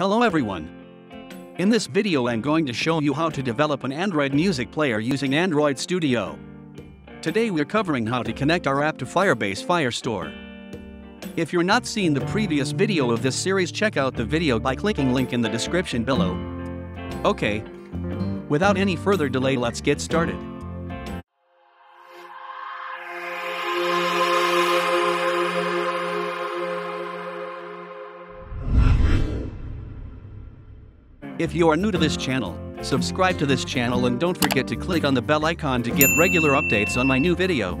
Hello everyone. In this video I'm going to show you how to develop an Android music player using Android Studio. Today we're covering how to connect our app to Firebase Firestore. If you're not seeing the previous video of this series check out the video by clicking link in the description below. Okay. Without any further delay let's get started. If you are new to this channel, subscribe to this channel and don't forget to click on the bell icon to get regular updates on my new video.